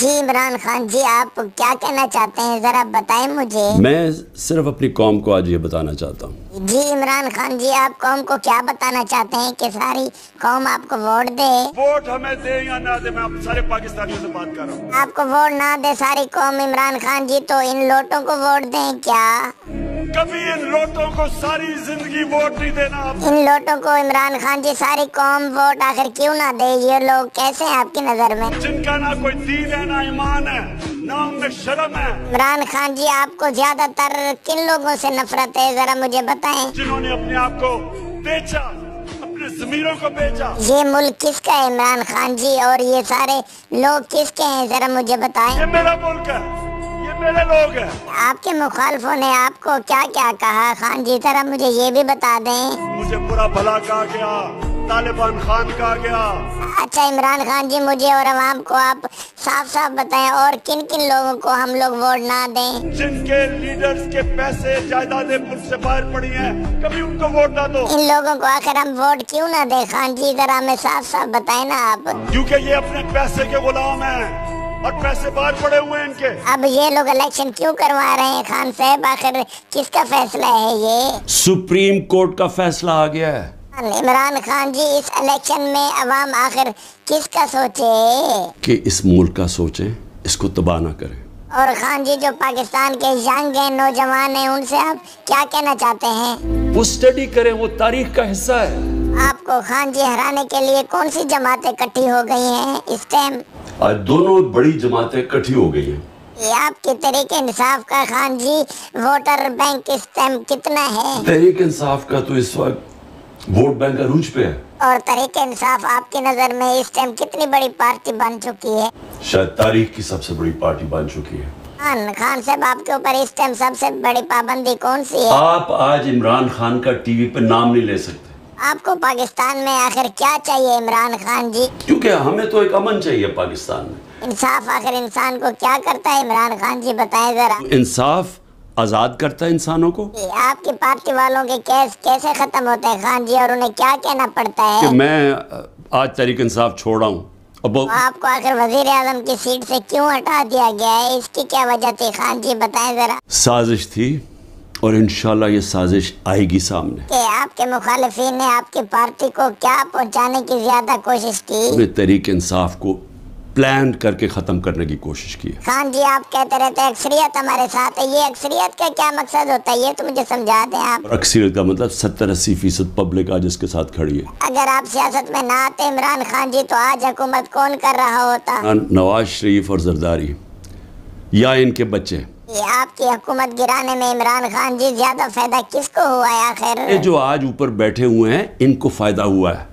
जी इमरान खान जी आप क्या कहना चाहते हैं? जरा बताएँ मुझे। मैं सिर्फ़ अपनी कौम को आज ये बताना चाहता हूँ। जी इमरान खान जी आप कौम को क्या बताना चाहते हैं कि सारी कौम आपको वोट दे? वोट हमें दे या ना दे मैं आप सारे पाकिस्तानियों से बात कर रहा हूँ। आपको वोट ना दे सारी कौम इमरान खान जी तो इन लोटो को वोट दें क्या? कभी इन लोटों को सारी ज़िंदगी वोट नहीं देना इन लोटों को इमरान खान जी सारी कौम वोट आखिर क्यों ना दे? ये लोग कैसे हैं आपकी नज़र में? जिनका ना कोई दीन है ना ईमान है ना उनमें शर्म है। इमरान खान जी आपको ज़्यादातर किन लोगों से नफरत है? जरा मुझे बताएँ। जिन्होंने अपने आप को बेचा अपने जमीरों को बेचा। ये मुल्क किसका है इमरान खान जी? और ये सारे लोग किसके हैं? जरा मुझे बताएँ। ये मेरा मुल्क है। मेरे लोग हैं। आपके मुखालफों ने आपको क्या क्या कहा? खान जी जरा मुझे ये भी बता दें। मुझे बुरा भला कहा गया तालिबान खान कहा गया। अच्छा इमरान खान जी मुझे और अवाम को आप साफ़ साफ़ बताएँ और किन किन लोगों को हम लोग वोट ना दें? जिनके लीडर्स के पैसे जायदादें मुल्क से बाहर पड़ी हैं कभी उनको वोट ना दो। इन लोगों को आखिर हम वोट क्यों ना दें? खान जी जरा हमें साफ़ साफ़ बताएँ ना आप। क्योंकि ये अपने पैसे के गुलाम हैं। और पैसे बाहर पड़े हुए हैं इनके। अब ये लोग इलेक्शन क्यों करवा रहे हैं खान साहब? आखिर किसका फैसला है ये? सुप्रीम कोर्ट का फैसला आ गया है। इमरान खान जी इस इलेक्शन में अवाम आखिर किसका सोचे? कि इस मुल्क का सोचे इसको तबाह ना करें। और खान जी जो पाकिस्तान के यंग हैं नौजवान हैं उनसे आप क्या कहना चाहते हैं? वो स्टडी करें वो तारीख का हिस्सा है। आपको खान जी हराने के लिए कौन सी जमातें इकट्ठी हो गई हैं इस टाइम आज दोनों बड़ी जमातें इकट्ठी हो गई हैं। ये आपके तरीके इंसाफ का खान जी वोटर बैंक इस टाइम कितना है? तरीके इंसाफ का तो इस वक्त वोट बैंक अरूज पे है। और तरीके इंसाफ आपकी नज़र में इस टाइम कितनी बड़ी पार्टी बन चुकी है? शायद तारीख की सबसे बड़ी पार्टी बन चुकी है। खान खान साहब आपके ऊपर इस टाइम सबसे बड़ी पाबंदी कौन सी है? आप आज इमरान खान का टीवी पे नाम नहीं ले सकते। आपको पाकिस्तान में आखिर क्या चाहिए इमरान खान जी? क्योंकि हमें तो एक अमन चाहिए पाकिस्तान में। इंसाफ आखिर इंसान को क्या करता है इमरान खान जी बताएँ जरा। इंसाफ आज़ाद करता है इंसानों को? आपकी पार्टी वालों के केस कैसे खत्म होते हैं खान जी और उन्हें क्या कहना पड़ता कि है मैं आज तहरीक इंसाफ छोड़ रहा हूँ। अब वो- आपको आखिर वज़ीर आज़म की सीट से क्यों हटा दिया गया है? इसकी क्या वजह थी खान जी बताएँ जरा। साजिश थी और इंशाल्लाह ये साजिश आएगी सामने। कि आपके मुखालिफिन ने आपकी पार्टी को क्या पहुँचाने की ज़्यादा कोशिश की? तहरीक इंसाफ को प्लान करके ख़त्म करने की कोशिश की। है खान जी आप कहते रहते अक्सरियत हमारे साथ है। ये अक्सरियत का क्या मकसद होता है? ये तो मुझे समझा दें आप। अक्सरियत का मतलब सत्तर अस्सी फ़ीसद पब्लिक आज इसके साथ खड़ी है। अगर आप सियासत में ना आते इमरान खान जी तो आज हुकूमत कौन कर रहा होता? नवाज़ शरीफ और जरदारी या इनके बच्चे। ये आपकी हुकूमत गिराने में इमरान खान जी ज़्यादा फ़ायदा किसको हुआ है आखिर? ये जो आज ऊपर बैठे हुए हैं, इनको फ़ायदा हुआ है।